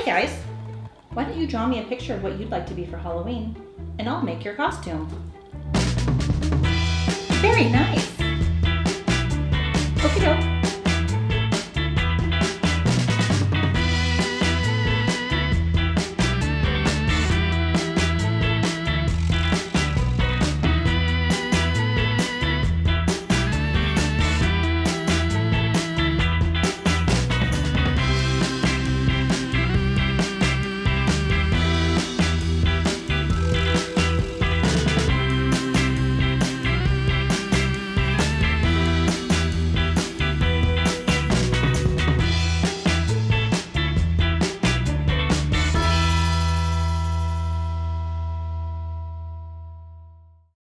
Hey guys, why don't you draw me a picture of what you'd like to be for Halloween, and I'll make your costume. Very nice.